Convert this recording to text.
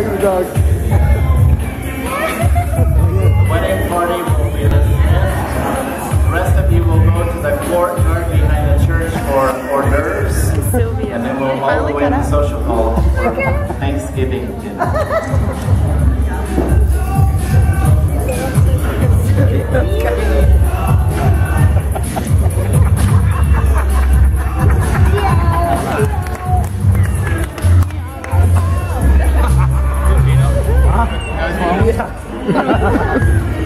Baby dog. Wedding party will be dismissed. The rest of you will go to the courtyard behind the church for hors d'oeuvres. Sylvia. And then we'll They all go in the social hall for Thanksgiving dinner. That's good. 감사합니 다.